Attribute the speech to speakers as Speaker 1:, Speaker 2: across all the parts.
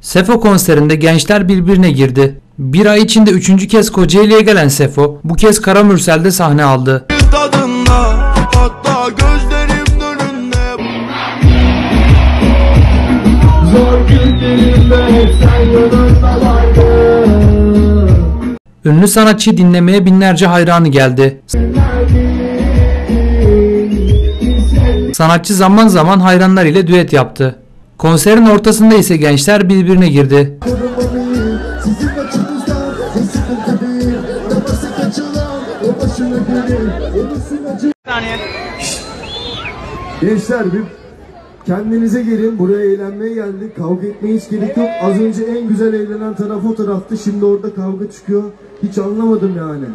Speaker 1: Sefo konserinde gençler birbirine girdi. Bir ay içinde üçüncü kez Kocaeli'ye gelen Sefo bu kez Karamürsel'de sahne aldı.
Speaker 2: tadında Hatta gözlerimin önünde
Speaker 3: Zor günlerimde hep sen yanımda vardın
Speaker 1: Ünlü sanatçı dinlemeye binlerce hayranı geldi. Sanatçı zaman zaman hayranlar ile düet yaptı. Konserin ortasında ise gençler birbirine girdi.
Speaker 3: Gençler bir kendinize gelin. Buraya eğlenmeye geldik. Kavga etmeye hiç gerek yok. Az önce en güzel eğlenen taraf o taraftı. Şimdi orada kavga çıkıyor. Hiç anlamadım yani.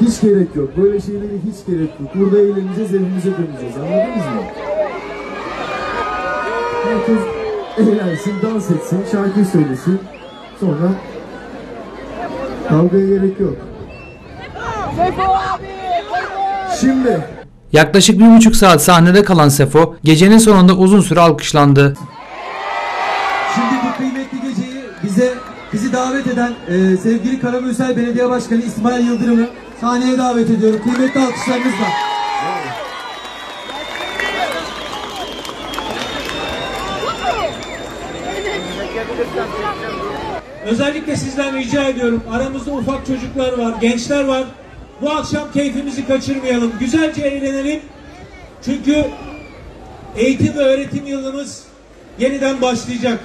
Speaker 3: Hiç gerek yok. Böyle şeylere hiç gerek yok. Burada eğleneceğiz, evimize döneceğiz. Anladınız mı? Herkes eğlensin, dans etsin, şarkı söylesin. Sonra kavgaya gerek yok. Şimdi
Speaker 1: Yaklaşık bir buçuk saat sahnede kalan Sefo gecenin sonunda uzun süre alkışlandı.
Speaker 4: Şimdi bu kıymetli geceyi bize bizi davet eden e, sevgili Karamürsel Belediye Başkanı İsmail Yıldırım'ı sahneye davet ediyorum. Kıymetli alkışlarınızla.
Speaker 5: Özellikle sizden rica ediyorum. Aramızda ufak çocuklar var, gençler var. Bu akşam keyfimizi kaçırmayalım. Güzelce eğlenelim. Çünkü eğitim ve öğretim yılımız yeniden başlayacak.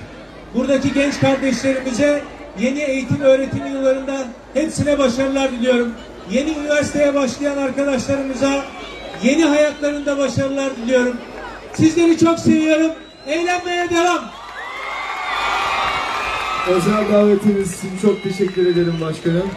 Speaker 5: Buradaki genç kardeşlerimize yeni eğitim öğretim yıllarında hepsine başarılar diliyorum. Yeni üniversiteye başlayan arkadaşlarımıza yeni hayatlarında başarılar diliyorum. Sizleri çok seviyorum. Eğlenmeye devam.
Speaker 3: özel davetiniz için çok teşekkür ederim başkanım.